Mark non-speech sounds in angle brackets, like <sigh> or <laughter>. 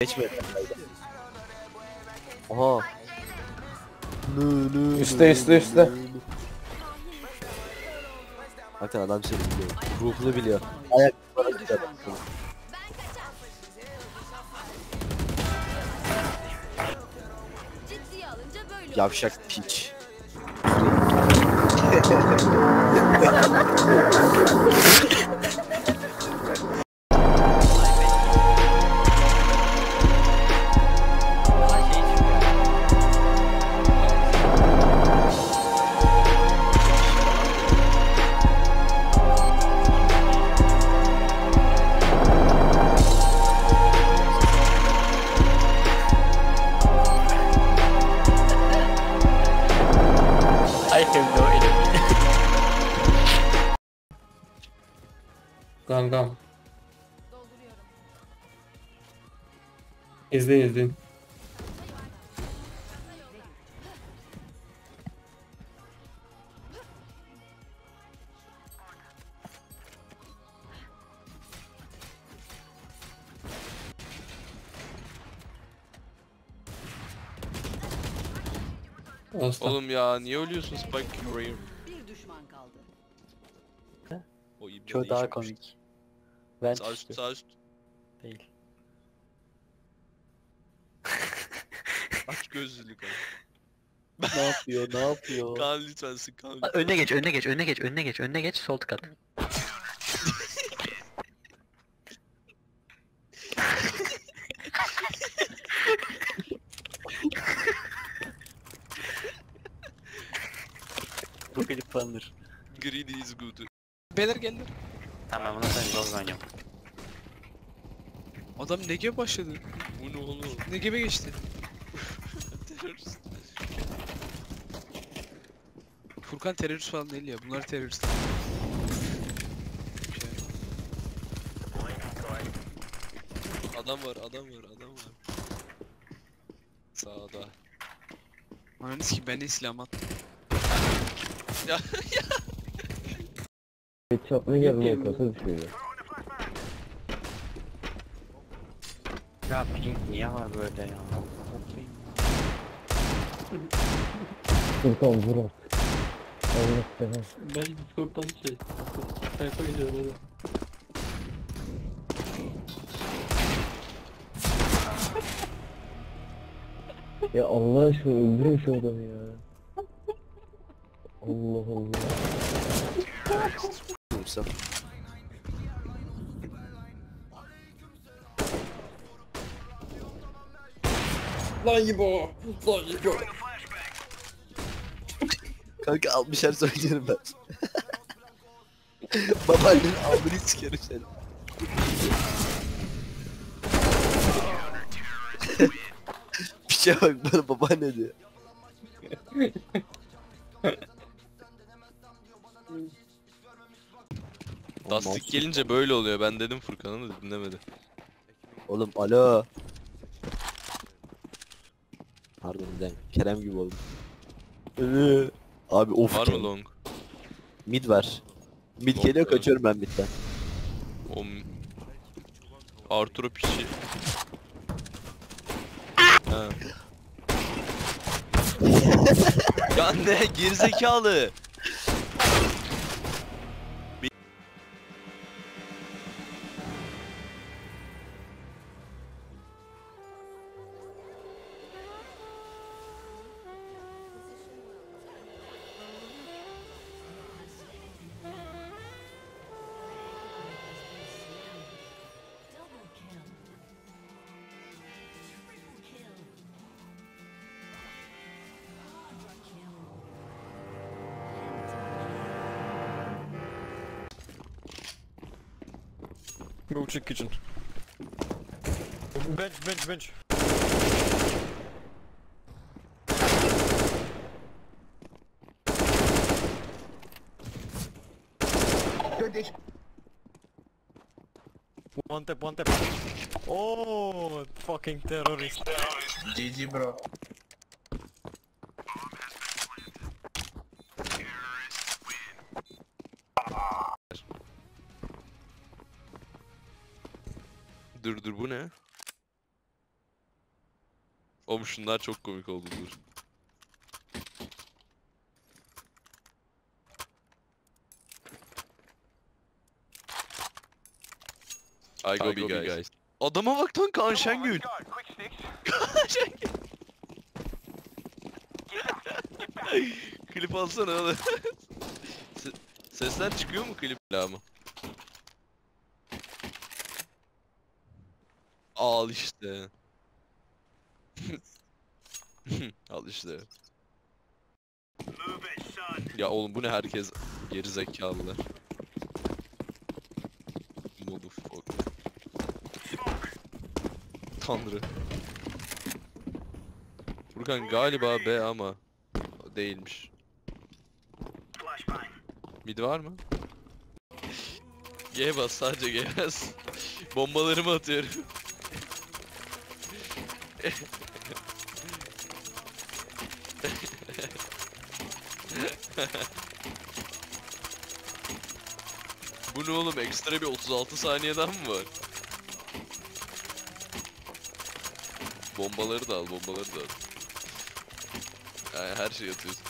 Geçme. Nı Üste, üste, üste. Bakın adam seni biliyor. Ruhunu biliyor. Ayak bana böyle Yavşak piç. <laughs> <laughs> I have no enemy. Dolduruyorum. İzleyin izleyin. Aslan. Oğlum ya niye ölüyorsun Spike Warrior? Bir düşman kaldı. O ibne Çoğu daha değişmiş. komik. Ben Sağ üst sağ üst. değil. <laughs> Aç gözlülük abi. ne yapıyor? Ne yapıyor? Kaan lütfen sık Kaan. Aa, Önüne geç, önüne geç, önüne geç, önüne geç, önüne geç, sol tık at. <laughs> Bu klip fandır. Greedy is good. Beyler geldi. Tamam, bunu sen gol oynuyorum. Adam nege başladı. Bu ne oğlum? Nege'be geçti. Terörist. Furkan terörist falan değil ya. Bunlar terörist. Adam var adam var adam var. Sağda. Ananız ki ben de silah attım. Ya <laughs> Headshot ne geldi ortası düşüyor. Ya ping niye var böyle ya? Furkan vur artık. Allah sever. Ben Discord'dan şey. Sayfa gidiyorum hadi. Ya Allah aşkına öldürün şu adamı ya. Allah Allah. Vursam. Lan Yibo! Lan Yibo! Kanka 60'er söylüyorum ben. <laughs> Babaannenin alnını sikerim seni. <laughs> Piçe bak bana babaanne diyor. Lastik gelince böyle oluyor. Ben dedim Furkan'ın da dinlemedi. Oğlum alo. Pardon dakika, Kerem gibi oldum. Ee, Abi of. Var mı long? Mid var. Mid Long geliyor kaçıyorum ben midden. O m- Arturo piçi. Ha. <laughs> ya ne gerizekalı. Go check kitchen. Bench, bench, bench. One tap, one tap. Oh, fucking terrorist. GG bro. Dur dur bu ne? Oğlum şunlar çok komik oldu dur. I go, big guys. Adama bak lan Kaan Şengün. Kaan Şengün. Klip alsana oğlum. <laughs> Se- Sesler çıkıyor mu kliple ama? Al işte. <laughs> Al işte. Ya oğlum bu ne herkes geri zekalılar. Motherfucker. Tanrı. Furkan galiba B ama değilmiş. Mid var mı? G bas sadece G bas. Bombalarımı atıyorum. <laughs> Bu ne oğlum ekstra bir 36 saniyeden mi var? Bombaları da al, bombaları da al. Yani her şeyi atıyorsun.